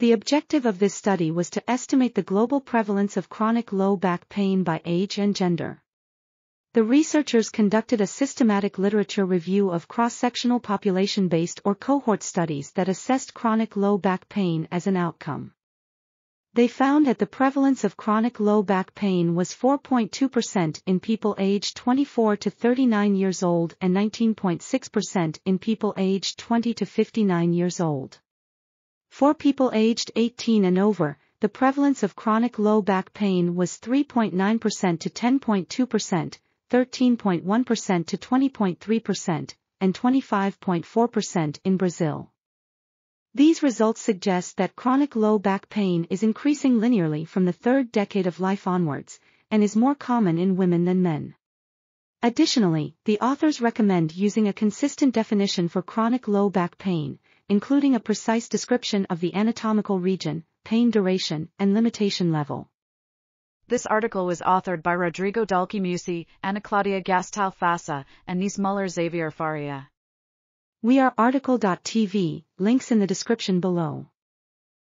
The objective of this study was to estimate the global prevalence of chronic low back pain by age and gender. The researchers conducted a systematic literature review of cross-sectional population-based or cohort studies that assessed chronic low back pain as an outcome. They found that the prevalence of chronic low back pain was 4.2% in people aged 24 to 39 years old and 19.6% in people aged 20 to 59 years old. For people aged 18 and over, the prevalence of chronic low back pain was 3.9% to 10.2%, 13.1% to 20.3%, and 25.4% in Brazil. These results suggest that chronic low back pain is increasing linearly from the third decade of life onwards, and is more common in women than men. Additionally, the authors recommend using a consistent definition for chronic low back pain, including a precise description of the anatomical region, pain duration, and limitation level. This article was authored by Rodrigo Dalke Meucci, Ana Claudia Gastal Fassa, and Neice Muller Xavier Faria. We are RTCL.TV, links in the description below.